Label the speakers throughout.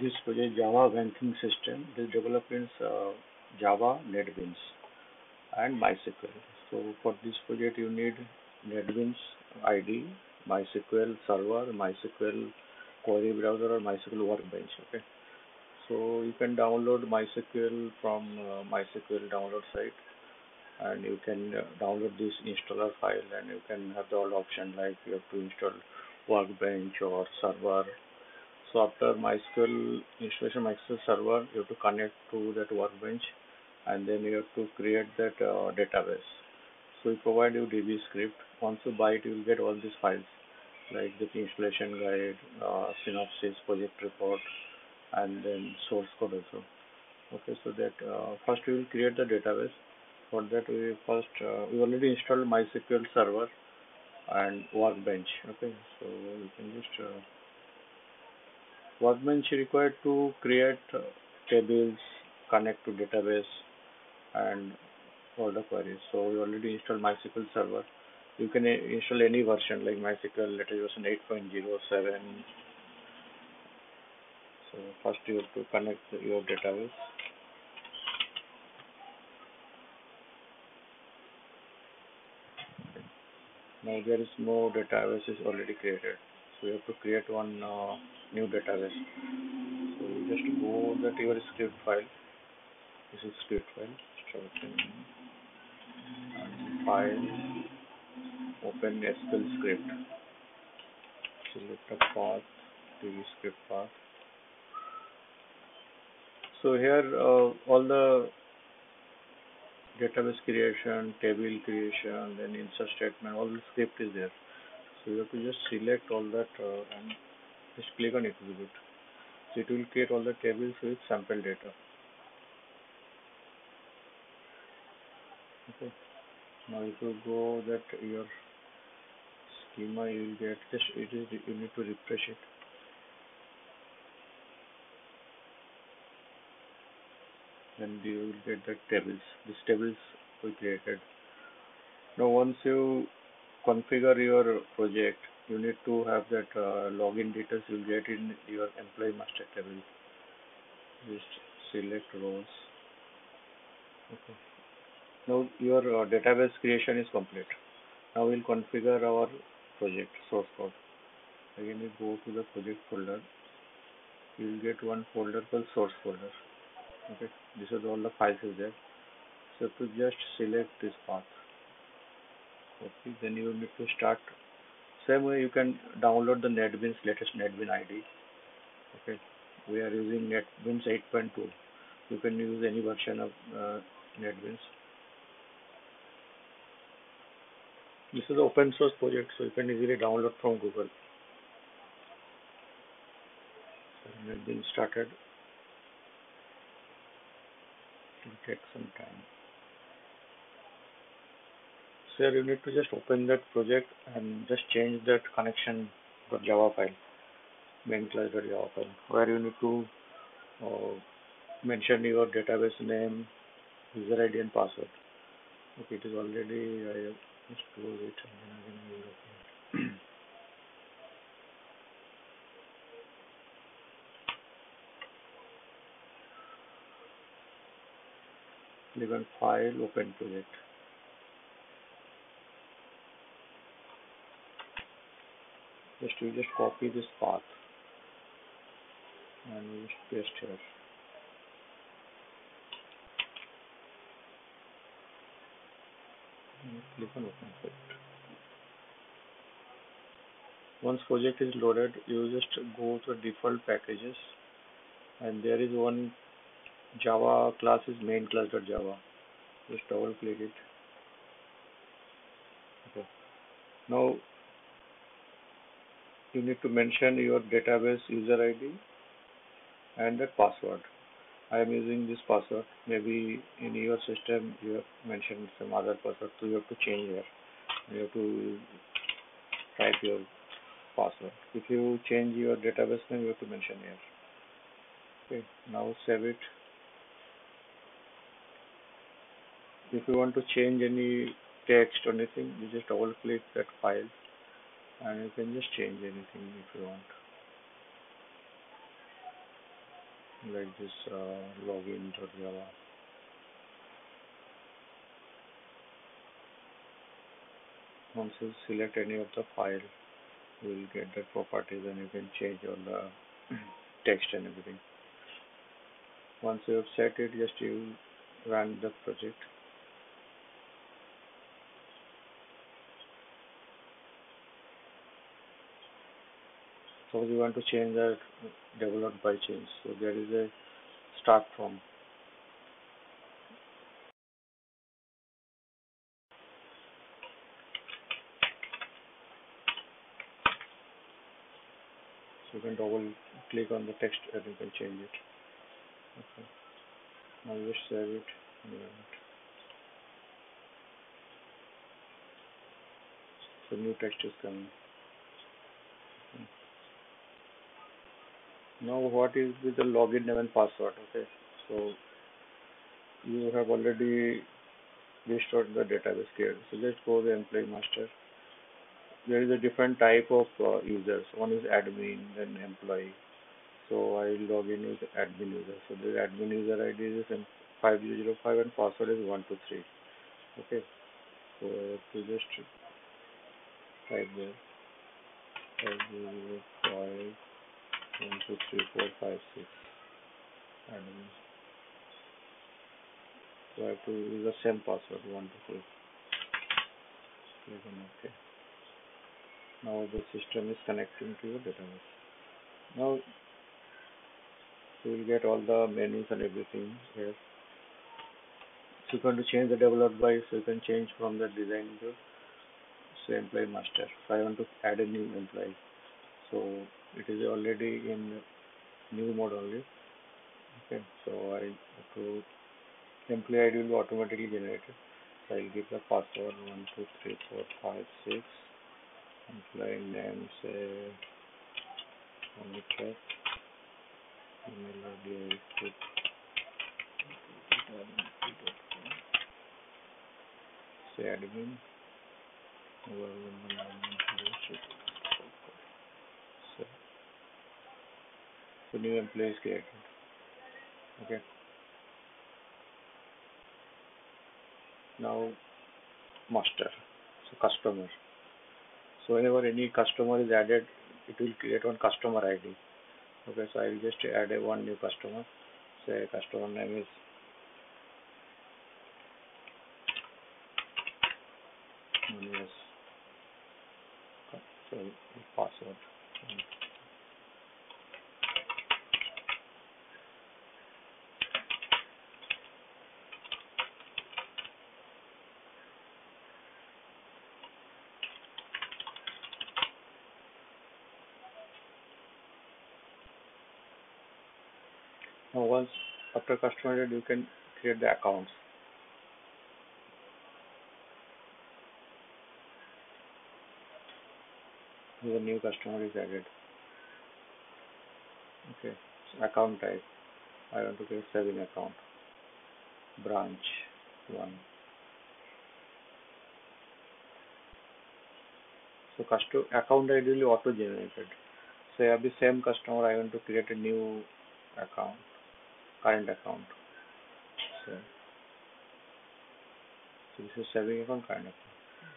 Speaker 1: this project Java banking system is developed in uh, Java, NetBeans and MySQL. So for this project you need NetBeans ID, MySQL server, MySQL query browser or MySQL workbench. Okay. So you can download MySQL from uh, MySQL download site and you can uh, download this installer file and you can have the all option like you have to install workbench or server so after MySQL installation MySQL server, you have to connect to that workbench and then you have to create that uh, database. So we provide you DB script. Once you buy it, you will get all these files like the installation guide, uh, synopsis, project report, and then source code also. Okay, so that uh, first we will create the database. For that we first uh, we already installed MySQL server and workbench. Okay, so you can just uh, Workbench required to create uh, tables, connect to database, and all the queries. So we already installed MySQL Server. You can install any version like MySQL latest version 8.07. So first you have to connect your database. Now there is no database is already created. So you have to create one uh, new database. So you just go that your script file. This is script file. And file. Open SQL script. Select the path. to the script path. So here uh, all the database creation, table creation, then insert statement, all the script is there. So you have to just select all that uh, and just click on execute. So it will create all the tables with sample data. Okay. Now if you go that your schema you will get just it is you need to refresh it. Then you will get the tables. These tables we created. Now once you configure your project you need to have that uh, login details. You'll get in your employee master table. Just select rows okay. Now your uh, database creation is complete. Now we'll configure our project source code. Again you go to the project folder. You will get one folder called source folder. Okay. This is all the files is there. So to just select this path okay then you will need to start same way you can download the NetBeans latest NetBeans ID. Okay, we are using NetBeans 8.2. You can use any version of uh, NetBeans. This is an open source project, so you can easily download from Google. So NetBeans started. It will take some time. Here you need to just open that project and just change that connection to Java file, main class Java file, where you need to uh, mention your database name, user ID and password. Okay, it is already, I have just close it and then again I will open it. Click on File, Open Project. Just you just copy this path and we just paste here. Click on open project. Once project is loaded you just go to default packages and there is one java class is main class.java just double click it. Okay. Now you need to mention your database user ID and the password. I am using this password. Maybe in your system you have mentioned some other password, so you have to change here. You have to type your password. If you change your database name, you have to mention here. Okay, now save it. If you want to change any text or anything, you just double click that file and you can just change anything if you want like this uh, Java. Once you select any of the file, you will get the properties and you can change all the text and everything. Once you have set it, just you run the project. So you want to change the developed by change. So there is a start from. So you can double click on the text and you can change it. Okay. Now just save it. So new text is coming. Now what is with the login name and password? Okay, so you have already restored the database here. So let's go the employee master. There is a different type of uh, users. One is admin, then employee. So I log in with admin user. So the admin user ID is 5005 and password is 123. Okay, so to just type there 5005 one, two, three, four, five, six. Admin. So I have to use the same password, one, two, three. Click on OK. Now the system is connecting to your database. Now you will get all the menus and everything here. So you want to change the developed by, so you can change from the design to say employee master. So I want to add a new employee. So it is already in new mode only. Okay so I to employee ID will be automatically generated. So I'll give the password one two three four five six. Employee name say check. Email ID say admin so new employee is created okay? Now master so customer. So whenever any customer is added it will create one customer id okay so i will just add a one new customer. Say customer name is yes so password Now once after customer you can create the accounts. A new customer is added. Okay, so account type. I want to create saving account. Branch one. So custom account ID will auto generated. So I have the same customer. I want to create a new account current account. So, so this is saving account current account.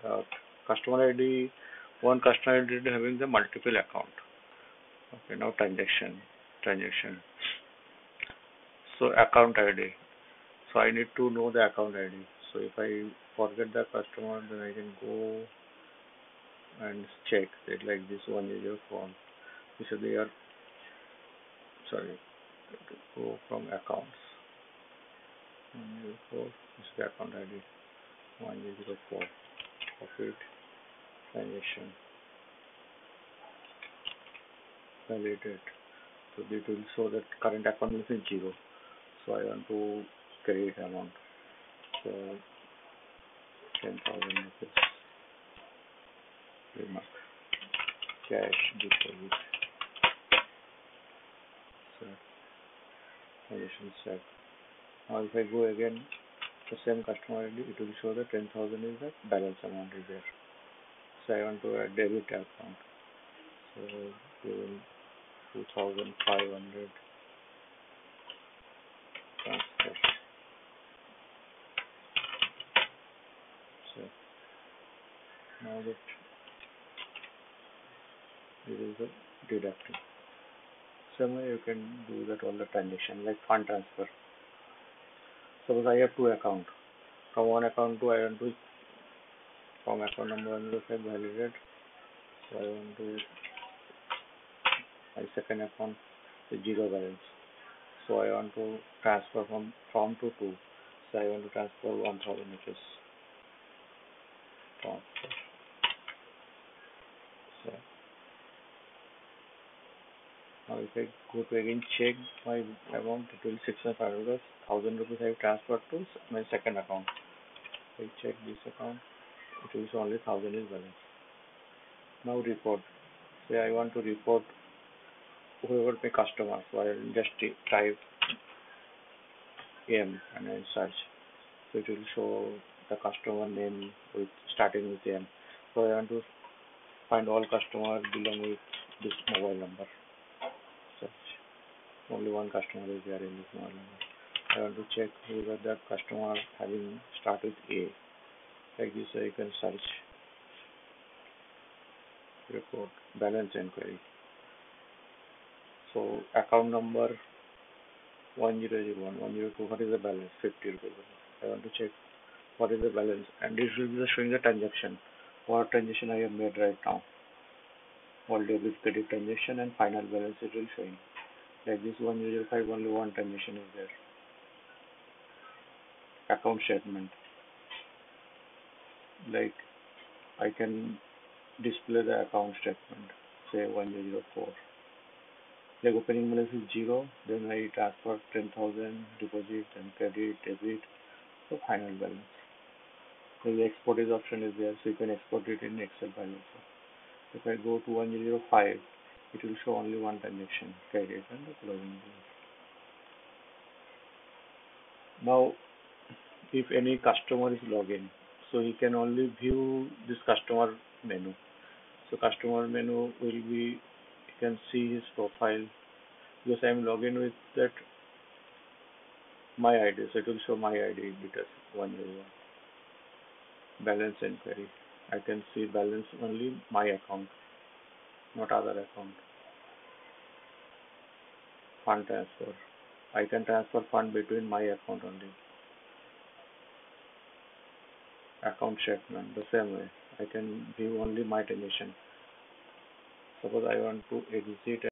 Speaker 1: Uh, customer ID, one customer ID having the multiple account. Okay, now transaction, transaction. So account ID. So I need to know the account ID. So if I forget the customer, then I can go and check it like this one is your phone. This is your sorry go from accounts. 104 is the account ID. 104 profit transaction validated. So it will show that current account is in zero. So I want to create amount. So 10,000 rupees. Remark. Cash deposit. So transaction set. Now if I go again the same customer ID, it will show that 10,000 is the balance amount is there. So I want to add debit account. So given 2,500 transfer. So now that this is the deducting. Somewhere you can do that on the transaction like fund transfer. Suppose I have two accounts. From one account to I want to from account number one zero five validated. So I want to my second account with zero balance. So I want to transfer from from to two. So I want to transfer one thousand which is transfer. So now if I go to again check my amount, it will six and five thousand rupees I have transferred to my second account. I check this account, it will show only thousand is balance. Now report. Say I want to report whoever my customer, so I will just type M and I search. So it will show the customer name with starting with M. So I want to find all customers belong with this mobile number. Only one customer is there in this number. I want to check whether that customer having start with A. Like this, you can search report balance inquiry. So account number 1001, 102, what is the balance? 50 rupees. I want to check what is the balance and this will be showing the transaction. What transaction I have made right now. All debit credit transaction and final balance it will showing. Like this 1005 only one transaction is there. Account statement. Like I can display the account statement, say 1004 like opening balance is zero, then I transfer 10,000 deposit and credit, debit, so final balance. So the export is option is there, so you can export it in Excel file also. If I go to 1005, it will show only one transaction, credit and the. Now, if any customer is login, so he can only view this customer menu. So customer menu will be you can see his profile because I'm logged in with that my ID, so it will show my ID details one by one. Balance inquiry. I can see balance only my account, not other account. Fund transfer. I can transfer fund between my account only. Account statement, the same way. I can view only my transaction. Suppose I want to exit